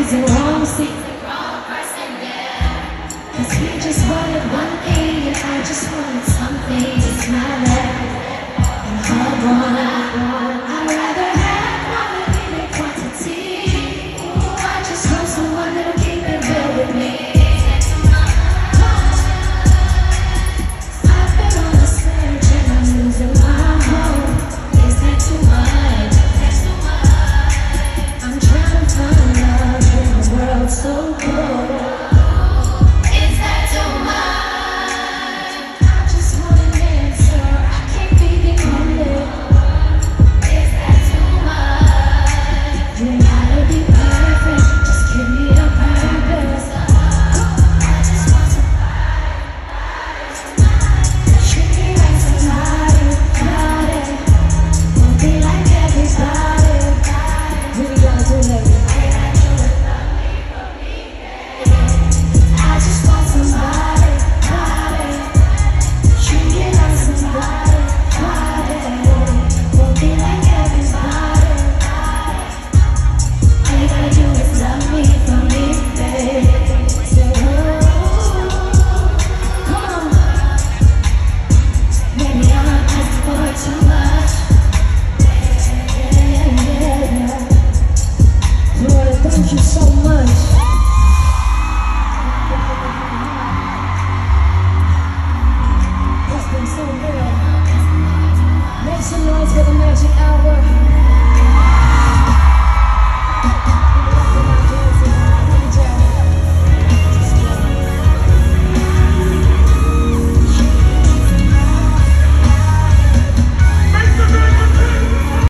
he's the wrong seat. Cause he just wanted one thing and I just wanted thank you so much.